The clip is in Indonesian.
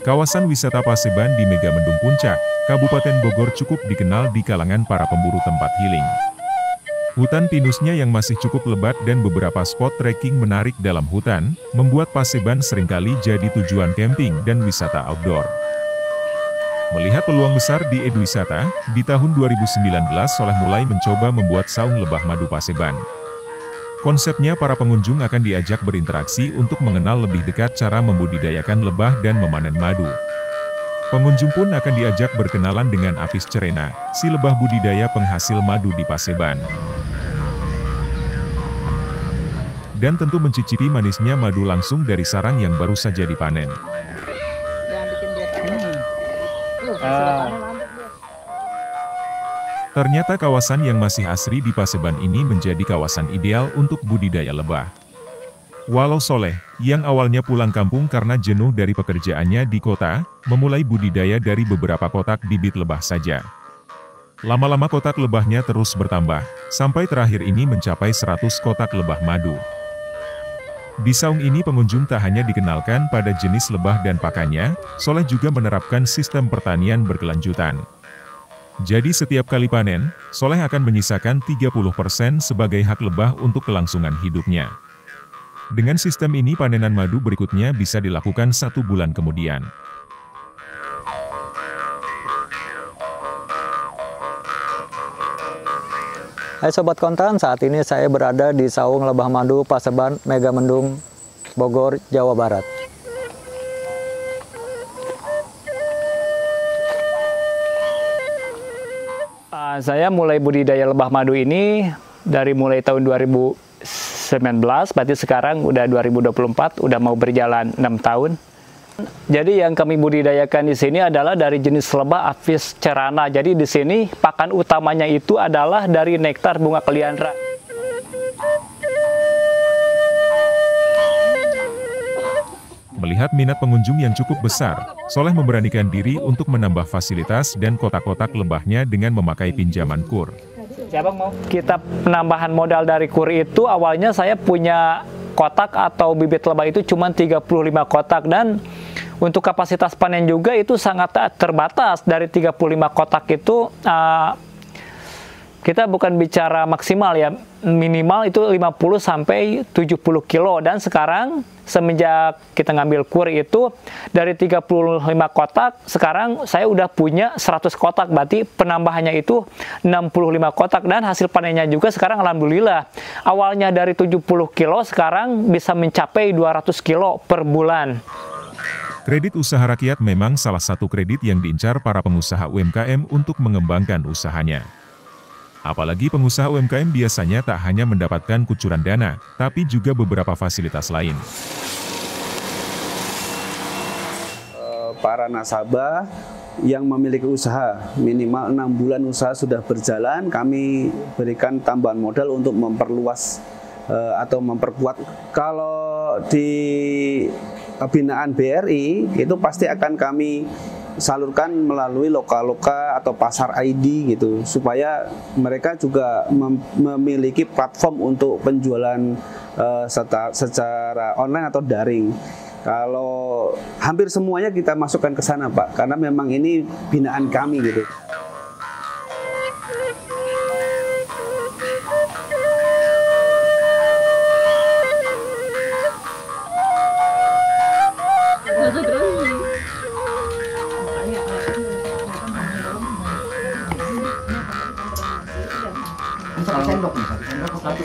Kawasan wisata Paseban di Megamendung Puncak, Kabupaten Bogor cukup dikenal di kalangan para pemburu tempat healing. Hutan pinusnya yang masih cukup lebat dan beberapa spot trekking menarik dalam hutan, membuat Paseban sering kali jadi tujuan camping dan wisata outdoor. Melihat peluang besar di edwisata, di tahun 2019 Soleh mulai mencoba membuat saung lebah madu Paseban. Konsepnya para pengunjung akan diajak berinteraksi untuk mengenal lebih dekat cara membudidayakan lebah dan memanen madu. Pengunjung pun akan diajak berkenalan dengan Apis cerena, si lebah budidaya penghasil madu di Paseban. Dan tentu mencicipi manisnya madu langsung dari sarang yang baru saja dipanen. Ternyata kawasan yang masih asri di Paseban ini menjadi kawasan ideal untuk budidaya lebah. Walau Soleh, yang awalnya pulang kampung karena jenuh dari pekerjaannya di kota, memulai budidaya dari beberapa kotak bibit lebah saja. Lama-lama kotak lebahnya terus bertambah, sampai terakhir ini mencapai 100 kotak lebah madu. Di saung ini pengunjung tak hanya dikenalkan pada jenis lebah dan pakannya, Soleh juga menerapkan sistem pertanian berkelanjutan. Jadi setiap kali panen, Soleh akan menyisakan 30% sebagai hak lebah untuk kelangsungan hidupnya. Dengan sistem ini panenan madu berikutnya bisa dilakukan satu bulan kemudian. Hai Sobat Kontan, saat ini saya berada di Saung Lebah Madu Paseban Megamendung, Bogor, Jawa Barat. Saya mulai budidaya lebah madu ini dari mulai tahun 2019, berarti sekarang udah 2024, udah mau berjalan 6 tahun. Jadi yang kami budidayakan di sini adalah dari jenis lebah Apis cerana. Jadi di sini pakan utamanya itu adalah dari nektar bunga keliandra. Melihat minat pengunjung yang cukup besar, Soleh memberanikan diri untuk menambah fasilitas dan kotak-kotak lebahnya dengan memakai pinjaman kur. Siapa mau? Kita penambahan modal dari kur itu awalnya saya punya kotak atau bibit lebah itu cuma 35 kotak dan untuk kapasitas panen juga itu sangat terbatas dari 35 kotak itu uh, kita bukan bicara maksimal ya, minimal itu 50 sampai 70 kilo. Dan sekarang semenjak kita ngambil kur itu dari 35 kotak sekarang saya udah punya 100 kotak. Berarti penambahannya itu 65 kotak. Dan hasil panennya juga sekarang alhamdulillah. Awalnya dari 70 kilo sekarang bisa mencapai 200 kilo per bulan. Kredit usaha rakyat memang salah satu kredit yang diincar para pengusaha UMKM untuk mengembangkan usahanya. Apalagi pengusaha UMKM biasanya tak hanya mendapatkan kucuran dana, tapi juga beberapa fasilitas lain. Eh, para nasabah yang memiliki usaha minimal enam bulan usaha sudah berjalan, kami berikan tambahan modal untuk memperluas eh, atau memperkuat. Kalau di binaan BRI itu pasti akan kami salurkan melalui loka-loka atau pasar ID gitu supaya mereka juga mem memiliki platform untuk penjualan uh, secara online atau daring. Kalau hampir semuanya kita masukkan ke sana Pak karena memang ini binaan kami gitu. Satu